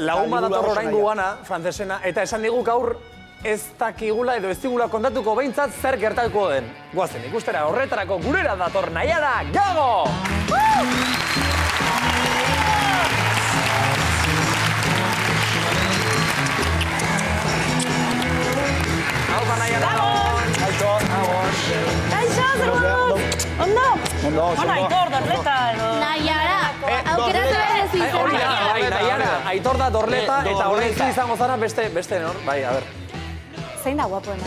Lauma dator orain oso guana, frantzesena, eta esan digu gaur ez dakigula edo ez digula kontatuko behintzat zer gertatuko den. Guazen, ikustera horretarako gurera dator nahiara, gago! Haupa nahiara, Kaixo, Kaixo, zer? Ondo? Ondo, ondo. aitor, dorleta edo... Naiara, Eh, aukeratu dorleta. behar ez da, izan. Aitor da Dorleta, Eh, eta horrein Dorleta. izango zara beste, beste nor, bai, a ber. Zein da guapoena?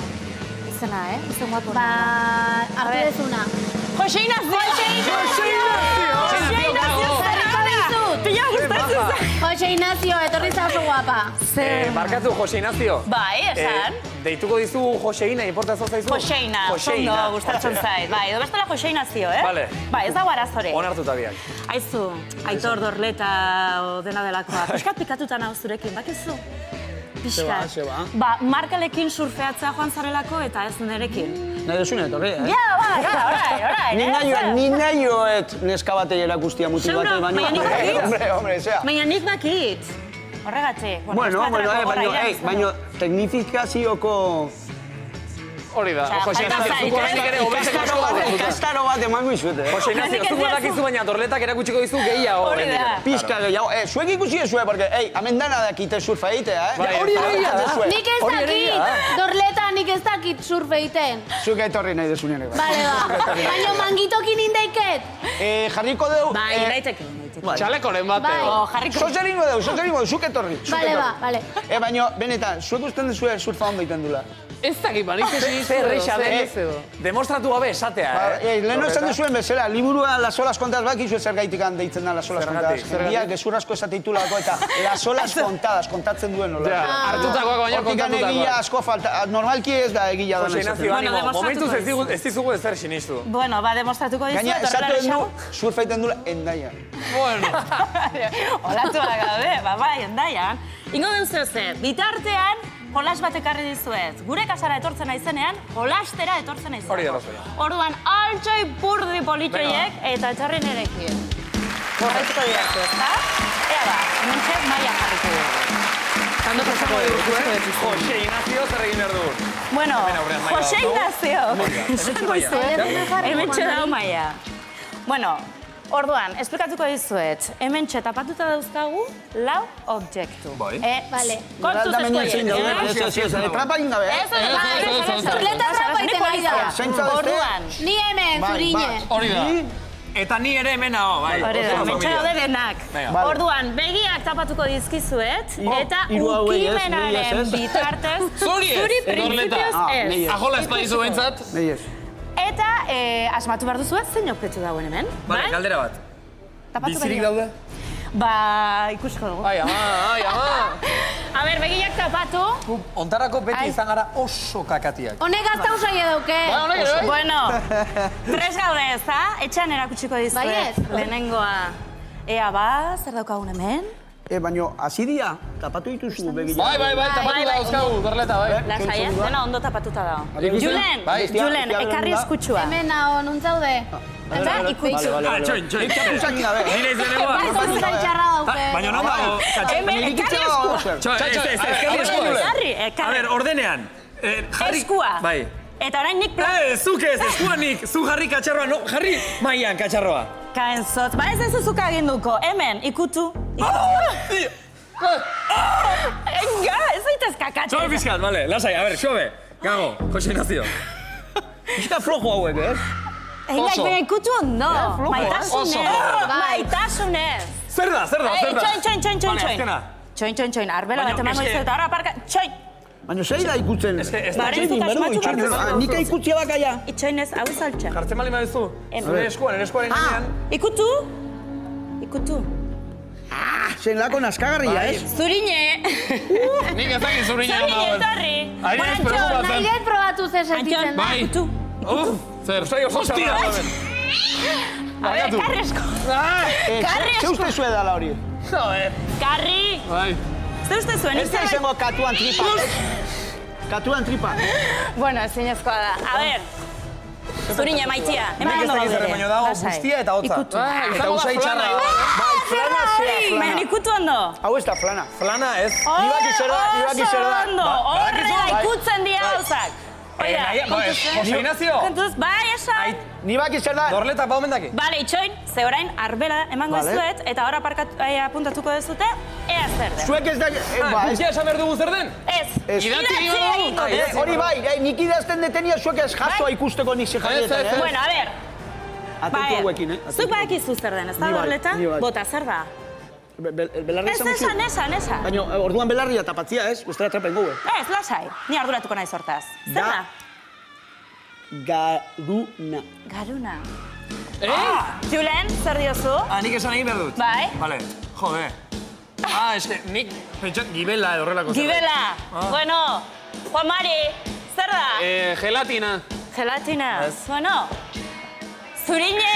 Izena, eh? Izen guapoena. Ba, hartu dezuna. Jose Ignacio! Jose Ignacio! Pila gustatzen zait. Jose Ignacio, etorri za oso guapa. Eh, barkatu, Jose Ignacio. Bai, esan. Eh, deituko dizu Joseina, importa zo zaizu? Joseina, ondo gustatzen zait. Bai, edo bestela Jose Ignacio, eh? Vale. Bai, ez dago arazore. Onartuta biak. Aizu, aitor dorleta o dena delakoa. Piskat pikatuta nahu zurekin, bakizu? Piskat. Zeba. Ba, markalekin surfeatzea joan zarelako eta ez nerekin. Nahi duzune, etorri, eh? Ja, bai, ja, orai, orai. Ni nahi, ni nahi joet neska batei erakustia mutil batei, dakit. Hombre, hombre, zea. Baina nik dakit. Horregatik. Bueno, bueno, eh, baina, baina teknifikazioko... Hori da, Jose Ignacio, zuko eh? Ikastaro bat, ikastaro bat emango izuet, eh? Jose Ignacio, ez zuko dakizu baina Dorletak erakutsiko dizu gehiago. Hori da. Pizka gehiago, eh, zuek ikusi ezue, porque, ei, hemen dana dakite surfa egitea, eh? Bai, hori ere hori da. Nik ez dakit, da. dorleta nik ez dakit surf egiten. Zuek etorri nahi dezunean, bai. Bale, ba. Baina mangitokin indaiket. Eh, jarriko deu... Bai, eh, bai. Txalekoren bate. Bai. Oh, jarriko. Sotxeringo deu, sotxeringo deu, zuk etorri. zuk Bale, ba, etorri. bale. Eh, baina, benetan, zuek usten duzue surfa ondo iten dula. Ez dakit, banik ez Zer erreixa den, ez edo. demostratu gabe esatea, Ba, eh? eh, leheno esan duzuen bezala, liburua las olas kontaz bakizu zer gaitik deitzen da las olas kontaz. Jendia, gezur asko esateitulako eta las olas kontadas kontatzen duen nola. Ja, Hartutakoak baina Hortik kontatutakoak. egia asko falta, normalki ez da egila Jose dana Ignacio, animo, momentuz ez dizugu ezer sinistu. Bueno, ba, demostratuko dizu. Gaina, horrela esaten du, egiten dula endaia. Bueno, Olatuak gaude, ba, bai, endaian. Ingo duzu ze, bitartean, jolas bat ekarri dizuet. Gure kasara etortzen naizenean, jolastera etortzen naizen. Hori da razoia. Orduan, altxoi purdi politxoiek eta txarri nerekin. Horretuko didazu, ezta? Ea ba, hementxe maia jarriko dugu. kando pasako dugu, eh? Jose Ignacio zer egin behar dugu. Bueno, Hemen Jose. Ignacio. Hementxe Hementxe dago maia. Bueno, orduan, esplikatuko dizuet. Hementxe tapatuta dauzkagu lau objektu. Bai. Eh, Vale. Kontuz daude, eh? ez, ez, ez, ez, trapa egin gabe, Ez, ez, ez, ez, ez, ez, Dorleta ez, trapa ez, egiten ari da. Orduan, Ni hemen, Bai, zurine. bai. Hori da. Eta ni ere hemen hau, bai. hori da, daude denak. Orduan, begiak tapatuko dizkizuet, eta ukimenaren ez, ez. bitartez, Zuri ez, zuri printzipioz Ah, ez. Ajola ez badizu behintzat. nahi ez. Eh, asmatu behar duzu zein objektu dauen hemen. Vale, bai? galdera bat. Tapatu Bizirik daude? Ba, ikusiko dugu. Ai, ama, ai, ama. A ber, begiak tapatu. Ontarako beti izan gara oso kakatiak. Honek gazta usaia dauke. Bueno, tres gaude ez da? Etxean erakutsiko dizuet. Lehenengoa. Ea ba, zer daukagun hemen? Eh, baina, hasi dia, tapatu dituzu begila. Bai, bai, bai, tapatu Bai, da bai. dauzkagu, Dorleta, bai. Lasai, ez? Dena ondo tapatuta dago. Julen, Bai. Julen, ekarri eskutsua. Hemen nago, nun zaude? Eta ikutzu. Vale, Ah, txoin, txoin. Nik egin gabe. Nire izeneko. Bai, zuzai txarra dauke. Baina non dago? Katxe- Hemen, ekarri eskua. Txoin, ez, ez, eskerri eskua. Ekarri, A ekarri. ber, ordenean. Eh. Eskua. Bai. Eta orain nik plan... Eh, zuk ez, eskuanik, zu jarri katxarroa, no, jarri maian katxarroa. Kaen zotz, ba ez ez zuzuk aginduko. Hemen, ikutu. Enga, ez zaitez kakatzen. Suave pizkat, vale, lasai, a ber, suave. Gago, Jose Ignacio. Pixka flojo hauek, ez? Oso. baina ikutu ondo. Maitasunez. Oso. Maitasunez. Zer da, zer da, zer da? txoin, txoin, txoin, txoin, Vale, txoin. azkena. Txoin, txoin, txoin, arbela Baina, bat emango eske- dizuet, ahora aparka, txoin. Baina zei da ikutzen. Ez da, ez dut asmatu behar duzu. Ah, nik ikutsia bakaia. Itxoin ez, hau izaltxe. jartzen bali. Zure eskuan, ere eskuaren Ah, gainean. ikutu. Ikutu. Zein lako naskagarria, ez? Zurine. Nik ez dakit zuri nire Zurine, etorri. Ari Nahi preocupatzen. dut probatu zer sentitzen da. Bai. Uf, zer. Osai oso txarra dauden. A ver, karri esko. Eh, Karri ze- Ze uste zue dala hori? Karri. Bai. Zer uste zuen? Ez da izango katuan tripa, ez? Katuan tripa. Bueno, ezinezkoa da. A ver. Zurine, maitia. Hemen Nik ez dakit zer gaude. baino dago guztia eta hotza. Ikutu. Bai, Eta da usai txarra. Flana. Bai, Flana zea, Baina flana. ikutu ondo. Hau ez da flana. Flana ez. Ni baki zer da, ni baki zer da. Oso ondo, horrela badakizu? ikutzen dira gauzak. Eh, Oida, ba, kontuz, eh? Kontuz, bai, esan. Ni baki zer da. Dorleta bau mendaki. Bale, itxoin, ze orain arbela emango Vale. ez eta hor ai, apuntatuko dezute, ea zer den. Zuek ez da... eh, Ah, ba, ez- esan behar dugu zer den? Ez, Ez. Idatzi dugu. Hori bai, eh, nik idazten detenia zuek ez jasoa Bai. ikusteko nik Ez, ez, ez. eh? Bueno, a ber, Atentu hauekin, eh? zuk badakizu zer den, ez da bai, bai. Bota, zer da? Be- be- Belarri Ez, esan gutxi? esan, esan, esan. Baina, orduan belarria tapatzia, ez? Bestela trapen goue. Ez, lasai, ni arduratuko naiz hortaz. Zer Da. Garuna. Garuna. Eh? Julen, zer diozu? Ah, nik esan egin behar dut. Bai. Vale, jode. Ah, eske, nik pentsat gibela edo horrelako zerbait. Gibela. Ah. Bueno, Juan Mari, zer da? Eh, gelatina. Gelatina. Ez. Bueno, zurine,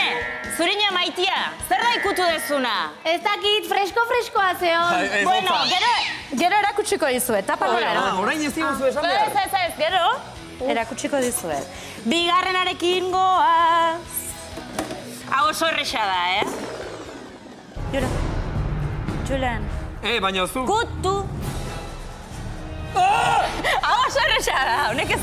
zurine maitia, zer da ikutu dezuna? Ez dakit, fresko-freskoa Ah, zeon. ez Bueno, hotza. gero, gero erakutsiko dizuet, tapa gora. Ah, orain ez diguzu esan Ez, behar. ez, ez, gero, erakutsiko dizuet. Bigarrenarekin goaz. Hau oso erresa da, eh? Jura. Julen. Eh, baina zu... Kutu. Hau oso erresa da, honek ez...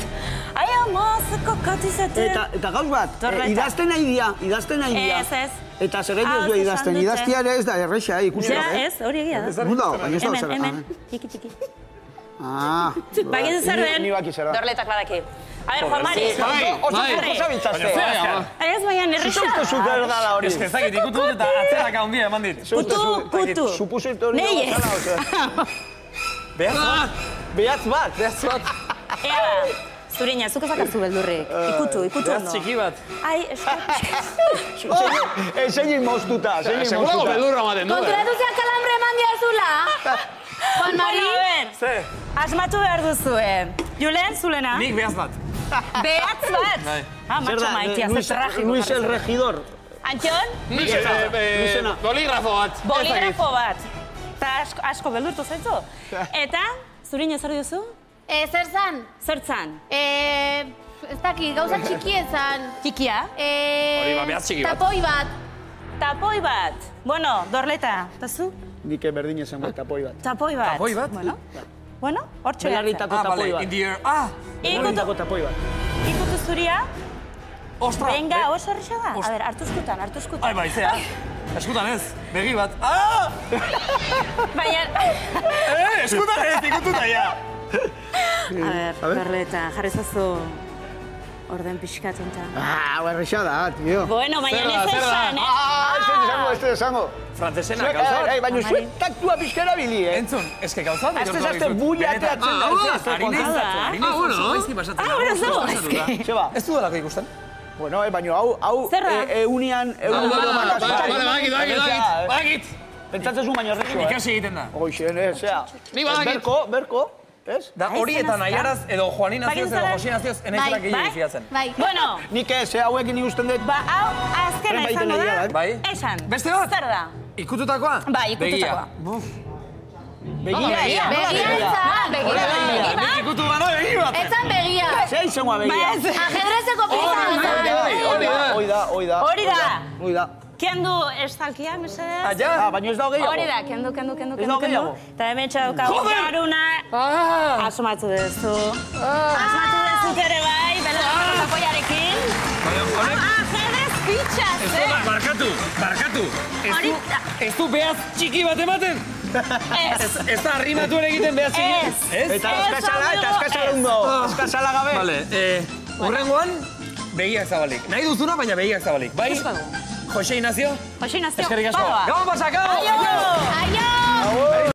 Ai, amazeko katizaten. Eta, eta gauz bat, Torreta. eh, idazten nahi dia, idazten nahi dia. Ez, ez. Eta zer egin Ah, ez du idazten, idaztia ere ez da erresa, eh, ikusi Ja, ez, hori egia da. Mundo, baina ez da Hemen, zer. hemen, txiki, txiki. Ah, Bakizu zer den? Ni baki zer da. Dorletak badaki. A ber, Juan Mari. Bai, Oso bai. oso bintzazte. Bai, ama. Ez, baina erresa Zuzuko zu da. dela hori. Ez dakit, ikutu dut eta atzeraka handia eman dit. Kutu, kutu. Supusitu hori osea. Behar Ah, Behatz bat. Behaz bat. Ea Zurina, zuk ezakazu beldurrik. Ikutu, ikutu Behaz ondo. txiki bat. Ai, esko... Eh, zein moztuta, zein seguro moztuta. beldurra ematen du. eh. Konturatu zean kalambre eman diazula. Juan Mari. Ze? asmatu behar duzue. Julen, zulena. Nik behaz bat. Behatz bat. Bai. Ah, matxo maitia, ze tragiko. Luis el regidor. Eh, eh, Luzena. Bolígrafo bat. boligrafo bat. Eta asko, beldurtu zaitu. Eta, zurina zer duzu? Eh, zer zan? Zertzan? Eh, ez dakit, gauza txiki ezan. Tikia? Eh, Hori, ba, behaz txiki bat. Tapoi bat. Tapoi bat. Bueno, dorleta, eta zu? Nik berdin esan bat, tapoi bat. Tapoi bat. Tapoi bat? Bueno, bueno hortxe Belarritako Ah, tapoi vale, bat. in the air. Ah! Belarritako tapoi bat. ikutu zuria. Ostra! Venga, oso horreza da. A ber, hartu eskutan, hartu eskutan. Ai, bai, zea. Eskutan ez, begi bat. Ah! Baina, Eh, eskutan ez, ikututa ja. a ber, dorleta, jarri zazu orden pixkat enten. Ah, berresa da, tio. Bueno, baina ez esan, eh? Ah, ez ez esango, ez ez esango. Frantzesena, Zuek, gauza eh, eh, bat. baina zuek taktua pixkera bili, eh? Entzun, eske gauza bat. Azte zazte buia ateatzen Ah, da, ez ez Ah, bueno. Ah, bueno, oso zu. pasatuta. Zeba, Ez du dalako ikusten. bueno, eh, baina hau, hau, eh, eunian, Ah, eunian, eh? badakit, badakit, badakit, badakit. Pentsatzen zu baino errexo, eh? Ikasi egiten da. Goixen, eh, zea. Ni badakit. Berko, berko, ez? Da Ai, hori zen eta azta. nahiaraz edo Juanin nazioz edo Bakizara- Josi nazioz enaizerak Bai, gehiago bai. Bai. Bueno, Nik ez, eh, hauekin ikusten dut. ba, hau azkena Zer izango baiten da. egia, bai? Esan. Beste bat? Zer da? Ikututakoa? Bai, ikututakoa. Begia. Uf. Begia, begia. Begia. Nik ikutu gano begi bat. Etzan begia. Zea izangoa begia. Ba, ez. Ajedrezeko pizan Hori, etzan. hori, hori da. Hoi da, hoi da. Hori da. Da. Kendu estalkia, mesedez? Ah, Aia? baina ez da gehiago. Hori da, kendu, kendu, kendu, Ez kendu, kendu. Eta hemen txaukagu Joder! garuna. Ah, Asomatu duzu. Asomatu duzu ere bai, belarriko tapoiarekin. Baina, honek, Ajedrez pitxaz, ez du, eh? ba- barkatu, barkatu. Ez du, ez du behaz txiki bat ematen? Ez. Ez, ez da arrimatu ere egiten behaz txiki? Ez. Ez? Eta Ez, eskasala, eta eskasala ez. ondo. Eskasala gabe. Vale, eh, urrengoan, begiak zabalik. Nahi duzuna, baina begiak zabalik. Bai? Jose Ignacio? Jose Ignacio, Eskerrik asko. padoa. Gabon pasakao! Aio! Aio!